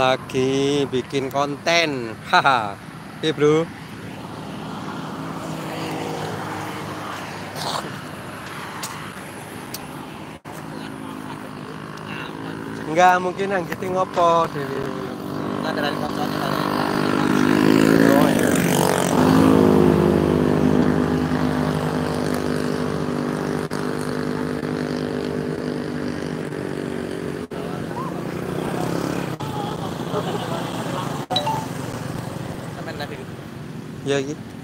lagi bikin konten. Haha. Oke bro. Enggak mungkin yang gitu ngopo dewi. Nggak dari konsolnya Nanti gitu. ya gitu